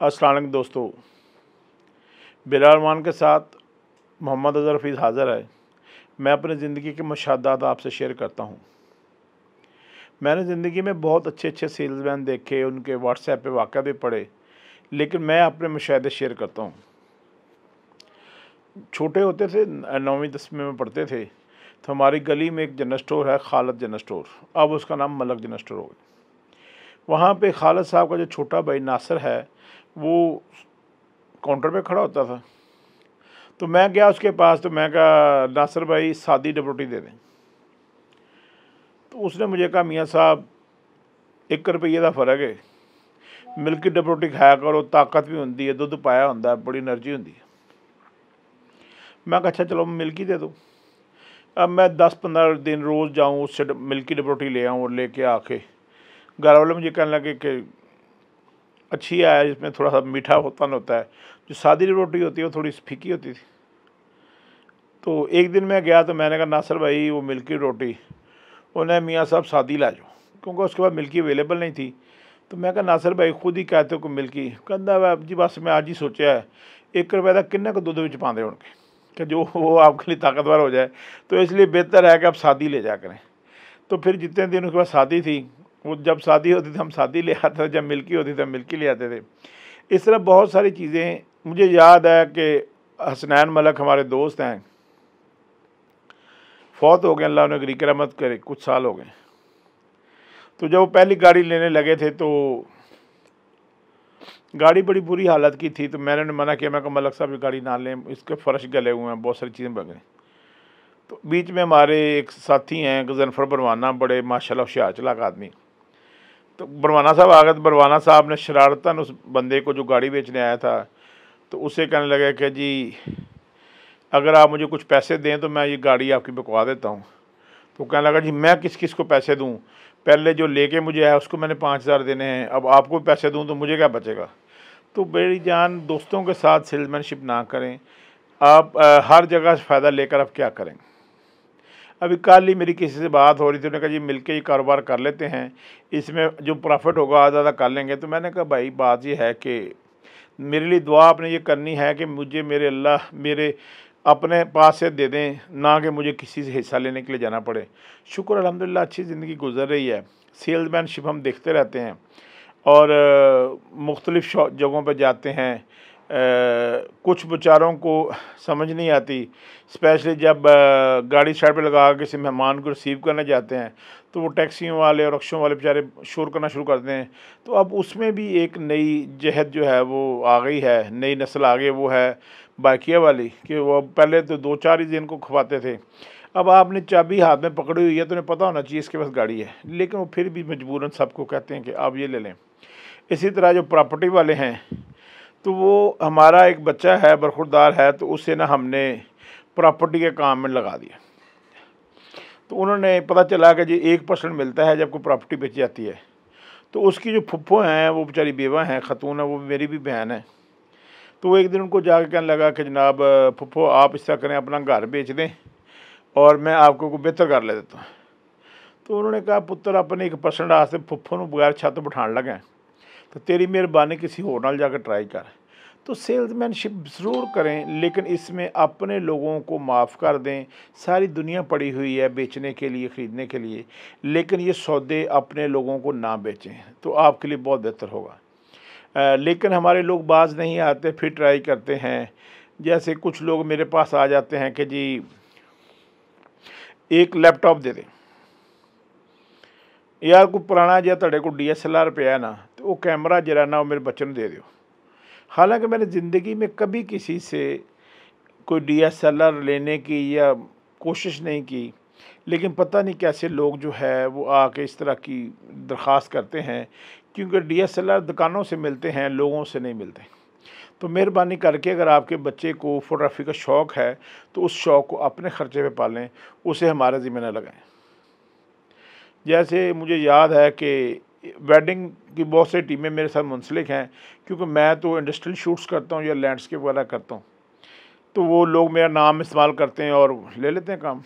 असलम दोस्तों बिलारमान के साथ मोहम्मद अजहर हफीज़ हाज़िर है। मैं अपनी ज़िंदगी के मशादात आपसे शेयर करता हूँ। मैंने ज़िंदगी में बहुत अच्छे अच्छे सेल्समैन देखे, उनके व्हाट्सएप पे वाक़ भी पढ़े, लेकिन मैं अपने मुशाहे शेयर करता हूँ। छोटे होते थे, नौवीं, दसवीं में पढ़ते थे तो हमारी गली में एक जनरल स्टोर है, खालद जनरल स्टोर अब उसका नाम मलक जनरल स्टोर हो गया। वहाँ पे खालद साहब का जो छोटा भाई नासिर है वो काउंटर पे खड़ा होता था। तो मैं गया उसके पास तो मैं कहा, नासिर भाई, सादी डबरोटी दे दें। तो उसने मुझे कहा, मियाँ साहब, एक रुपये का फ़र्क है। मिल्की डबरोटी खाया करो, ताकत भी होंगी है दुध पाया होंगे बड़ी एनर्जी होंगी मैं कहा अच्छा चलो, मिल्की दे दो। अब मैं दस पंद्रह दिन रोज़ जाऊँ उससे मिल्की डबरोटी ले आऊँ और लेके आके, घर वाले मुझे कहने लगे कि अच्छी आया, जिसमें थोड़ा सा मीठा होता होता है। जो सादी रोटी होती है, वो थोड़ी फीकी होती थी। तो एक दिन मैं गया तो मैंने कहा, नासर भाई, वो मिल्की रोटी, उन्हें मियाँ साहब सादी ला जाओ। क्योंकि उसके बाद मिल्की अवेलेबल नहीं थी। तो मैं कहा, नासर भाई, खुद ही कहते हो कि मिल्की। कहता जी, बस मैं आज ही सोचा है, एक रुपये का किन्ने को दुध ਵਿੱਚ पाते होंगे कि जो वो आपके लिए ताकतवर हो जाए। तो इसलिए बेहतर है कि आप शादी ले जा करें। तो फिर जितने दिन उसके बाद शादी थी वो जब शादी होती थी, हम शादी ले आते थे, जब मिल्की होती थी, हम मिल्की ले आते थे। इस तरह बहुत सारी चीज़ें, मुझे याद है कि हसनैन मलक हमारे दोस्त हैं। फौत हो गए, अल्लाह ने गरीक रहमत करे, कुछ साल हो गए। तो जब वो पहली गाड़ी लेने लगे थे तो गाड़ी बड़ी बुरी हालत की थी तो मैंने मना किया, मैं कहा, मलक साहब, ये गाड़ी ना लें, इसके फ़र्श गले हुए हैं, बहुत सारी चीज़ें बन गई। तो बीच में हमारे एक साथी हैं गजनफर बरवाना बड़े माशाल्लाह होशियार, चलाक आदमी। तो बरवाना साहब आ गए तो बरवाना साहब ने शरारतन उस बंदे को जो गाड़ी बेचने आया था तो उसे कहने लगे कि जी अगर आप मुझे कुछ पैसे दें तो मैं ये गाड़ी आपकी बिकवा देता हूँ। तो कहने लगा जी मैं किस किस को पैसे दूँ? पहले जो लेके मुझे आया उसको मैंने पाँच हज़ार देने हैं अब आपको पैसे दूँ तो मुझे क्या बचेगा? तो बेड़ी जान दोस्तों के साथ सेल्समैनशिप ना करें। आप आ, हर जगह फ़ायदा लेकर आप क्या करें? अभी कल ही मेरी किसी से बात हो रही थी, उन्होंने कहा, जी, मिलके ही कारोबार कर लेते हैं। इसमें जो प्रॉफिट होगा ज़्यादा कर लेंगे। तो मैंने कहा, भाई, बात ये है कि मेरे लिए दुआ आपने ये करनी है कि मुझे, मेरे अल्लाह, मेरे अपने पास से दे दें, ना कि मुझे किसी से हिस्सा लेने के लिए जाना पड़े। शुक्र अलहमदिल्ला अच्छी ज़िंदगी गुजर रही है। सेल्समैनशिप हम देखते रहते हैं और, मुख्तलिफ़ जगहों पर जाते हैं। कुछ बेचारों को समझ नहीं आती, स्पेशली जब गाड़ी साइड पे लगा किसी मेहमान को रिसीव करने जाते हैं तो वो टैक्सियों वाले और रक्षों वाले बेचारे शोर करना शुरू करते हैं। तो अब उसमें भी एक नई जहद जो है वो आ गई है, नई नस्ल आ गई वो है बाइकिया वाली, कि वो पहले तो दो चार ही दिन को खवाते थे। अब आपने चाबी हाथ में पकड़ी हुई है तो उन्हें पता होना चाहिए इसके पास गाड़ी है, लेकिन वो फिर भी मजबूरन सबको कहते हैं कि आप ये ले लें। इसी तरह जो प्रॉपर्टी वाले हैं तो वो हमारा एक बच्चा है, बरखुरदार है तो उसे ना हमने प्रॉपर्टी के काम में लगा दिया। तो उन्होंने पता चला कि जी एक परसेंट मिलता है जब कोई प्रॉपर्टी बेची जाती है। तो उसकी जो फुफ्फो हैं, वो बेचारी बेवा हैं, ख़तून है, वो मेरी भी बहन है। तो वो एक दिन उनको जाकर कहने लगा कि जनाब फुफ्फो आप इस तरह करें, अपना घर बेच दें और मैं आपको को बेहतर कर ले देता हूँ। तो उन्होंने कहा, पुत्र, अपने एक परसेंट आस्ते फुफ्फो बगैर छत बिठा लगे तो तेरी मेहरबानी किसी होर नाल जाकर ट्राई कर। तो सेल्समैनशिप ज़रूर करें, लेकिन इसमें अपने लोगों को माफ़ कर दें। सारी दुनिया पड़ी हुई है बेचने के लिए, ख़रीदने के लिए, लेकिन ये सौदे अपने लोगों को ना बेचें तो आपके लिए बहुत बेहतर होगा। लेकिन हमारे लोग बाज नहीं आते, फिर ट्राई करते हैं। जैसे कुछ लोग मेरे पास आ जाते हैं कि जी, एक लैपटॉप दे दें। यार कोई पुराना जो तेरे को डी एस एल आर पे ना वो कैमरा जरा ना वो मेरे बच्चे दे दो हालाँकि मैंने ज़िंदगी में कभी किसी से कोई डी एस एल आर लेने की या कोशिश नहीं की, लेकिन पता नहीं कैसे लोग जो है वो आके इस तरह की दरख्वास्त करते हैं, क्योंकि डी एस एल आर दुकानों से मिलते हैं, लोगों से नहीं मिलते। तो मेहरबानी करके अगर आपके बच्चे को फ़ोटोग्राफी का शौक़ है तो उस शौक़ को अपने ख़र्चे पे पालें, उसे हमारे ज़िम्मे न लगाएँ। जैसे मुझे याद है कि वेडिंग की बहुत सी टीमें मेरे साथ मुंसलिक हैं, क्योंकि मैं तो इंडस्ट्रियल शूट्स करता हूँ या लैंडस्केप वगैरह करता हूँ। तो वो लोग मेरा नाम इस्तेमाल करते हैं और ले लेते हैं काम।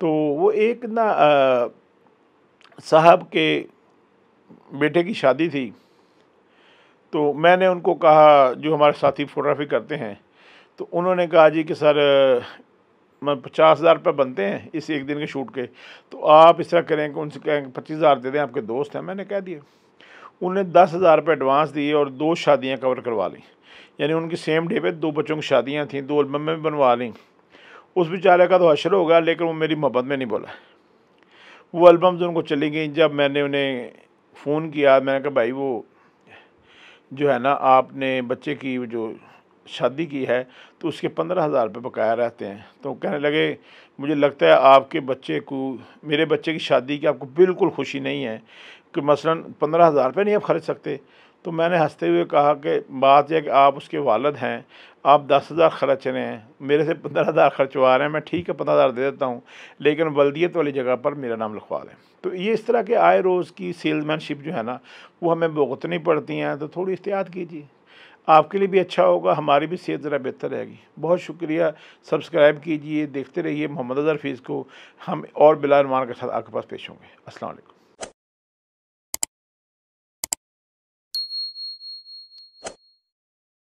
तो वो एक ना साहब के बेटे की शादी थी। तो मैंने उनको कहा, जो हमारे साथी फ़ोटोग्राफी करते हैं तो उन्होंने कहा जी कि सर पचास हज़ार रुपये बनते हैं इस एक दिन के शूट के तो आप इस तरह करें कि उनसे कहें पच्चीस हज़ार दे दें, आपके दोस्त हैं, मैंने कह दिया उन्हें दस हज़ार रुपये एडवांस दिए और दो शादियाँ कवर करवा ली। यानी उनकी सेम डे पे दो बच्चों की शादियाँ थीं, दो एल्बम में बनवा ली। उस बेचारे का तो हशर होगा लेकिन वो मेरी मोहब्बत में नहीं बोला। वो एल्बम्स उनको चली गई, जब मैंने उन्हें फ़ोन किया, मैंने कहा, भाई वो जो है ना, आपने बच्चे की जो शादी की है तो उसके पंद्रह हज़ार रुपये बकाया रहते हैं। तो कहने लगे, मुझे लगता है आपके बच्चे को, मेरे बच्चे की शादी की आपको बिल्कुल खुशी नहीं है कि मसलन पंद्रह हज़ार रुपये नहीं आप ख़रीद सकते। तो मैंने हँसते हुए कहा कि, बात यह कि आप उसके वालद हैं, आप दस हज़ार खर्च रहे हैं, मेरे से पंद्रह हज़ार खर्चवा रहे हैं, मैं ठीक है, पंद्रह हज़ार दे देता हूँ, लेकिन बल्दियत वाली जगह पर मेरा नाम लिखवा दें। तो ये इस तरह के आए रोज़ की सेल्समैनशिप जो है ना, वो हमें भुगतनी पड़ती हैं तो थोड़ी एहतियात कीजिए। आपके लिए भी अच्छा होगा, हमारी भी सेहत ज़रा बेहतर रहेगी। बहुत शुक्रिया। सब्सक्राइब कीजिए, देखते रहिए मोहम्मद अजहर फ़ीस को। हम और बिलान के साथ आपके पास पेश होंगे। असल